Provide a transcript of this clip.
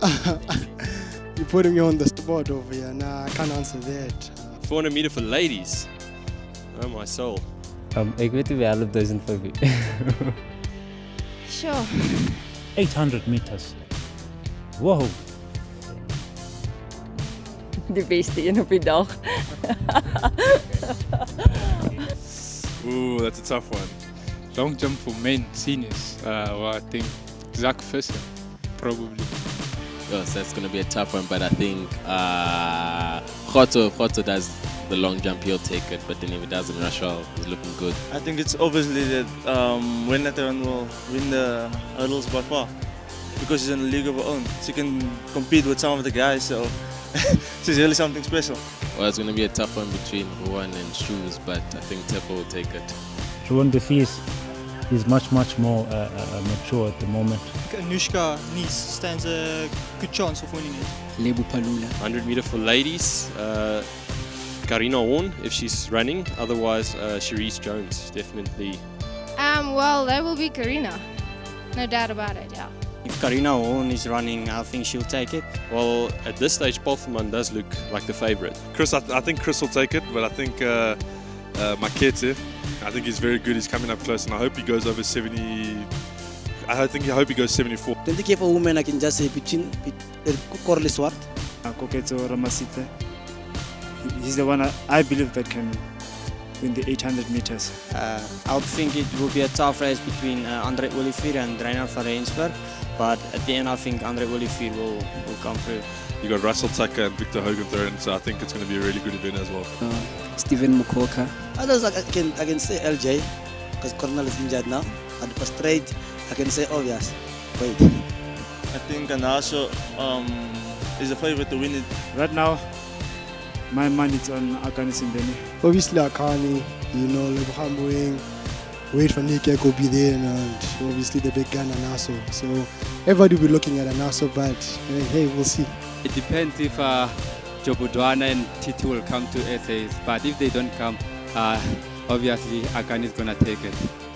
You're putting me on the spot over here. Nah, I can't answer that. 400 meter for ladies. Oh my soul. Um, ek weet nie wie help duisend vir wie. Sure. 800 meters. Wow. Die beste een op die dag. Ooh, that's a tough one. Long jump for men, seniors. Uh, well, I think Zarck Visser, probably. Yes, that's going to be a tough one, but I think uh, Khotso, Khotso does the long jump, he'll take it. But then if he doesn't, Rushwal is looking good. I think it's obviously that um, Wenda Theron will win the hurdles by far because he's in a league of her own. She can compete with some of the guys, so she's really something special. Well, it's going to be a tough one between Juan and Shoes, but I think Tepo will take it. Ruan Befies is much, much more uh, uh, mature at the moment. Anushka Nice stands a good chance of winning it. Lebu Palula. 100 meter for ladies. Uh, Carina Horn, if she's running. Otherwise, uh, Cherise Jones, definitely. Um, well, that will be Carina. No doubt about it, yeah. If Carina Horn is running, I think she'll take it. Well, at this stage, Polferman does look like the favourite. Chris, I, th- I think Chris will take it, but I think uh, uh, Makete, I think he's very good. He's coming up close, and I hope he goes over 70. I think I hope he goes 74. Don't think if a woman I can just say between Corley Swart. Koketo Ramasite. He's the one I, I believe that can win the 800 meters. Uh, I would think it will be a tough race between uh, Andre Olivier and Rynhardt van Rensburg, but at the end I think Andre Olivier will, will come through. You got Russell Tucker and Victor Hogan thrown, so I think it's going to be a really good event as well. Uh, Stephen Mokoka. Others I can, I can say LJ, because Cornel is injured now. At the first stage, I can say obvious. Wait. I think Anaso um, is the favorite to win it. Right now, my mind is on Akani Simbine. Obviously, Akani, you know, Lebuhamboing, wait for Nick will be there, and obviously the big gun Anaso. So everybody will be looking at Anaso, but hey, hey, we'll see. It depends if uh, Jobodwana and Titi will come to essays, but if they don't come, uh, obviously Akani is gonna take it.